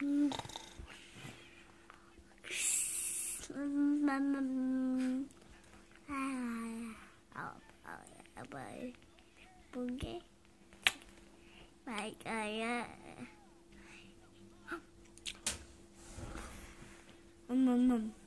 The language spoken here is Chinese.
嗯，嘘，妈妈，哎呀，宝宝，宝贝，不给，来呀，嗯嗯嗯。